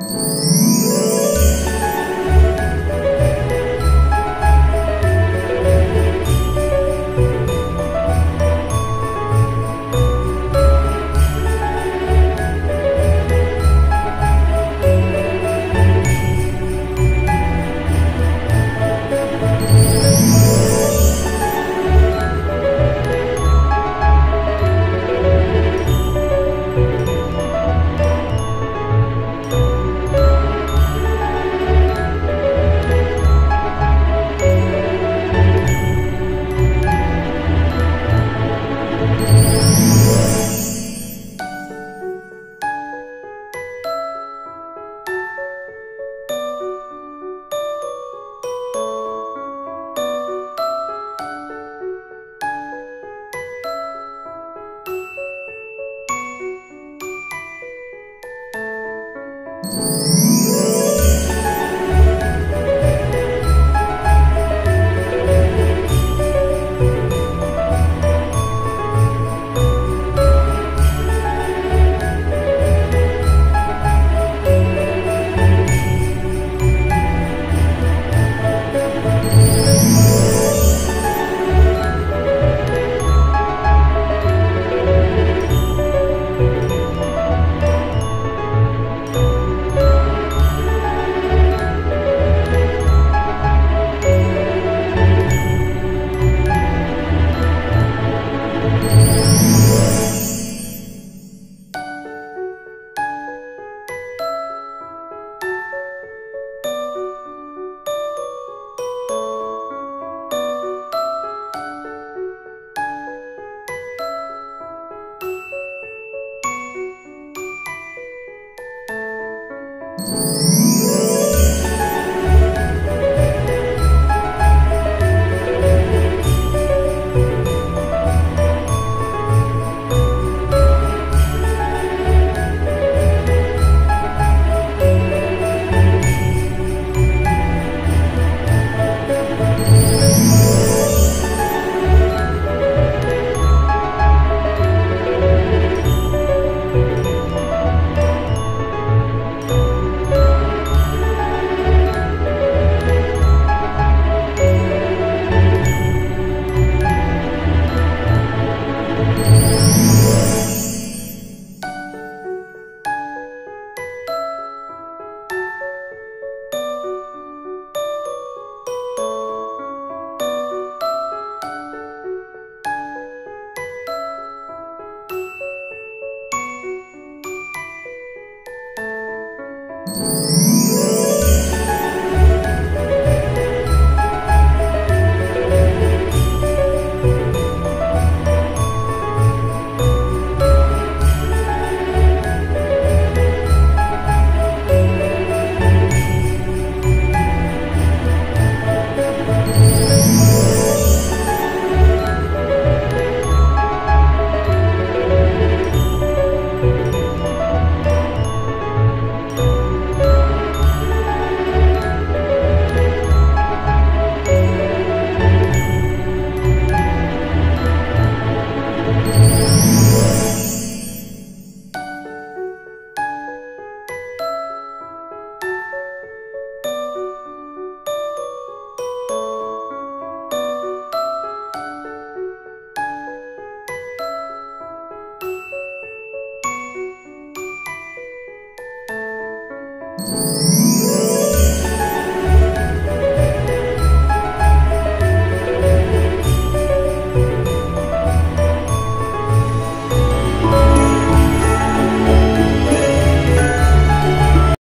嗯。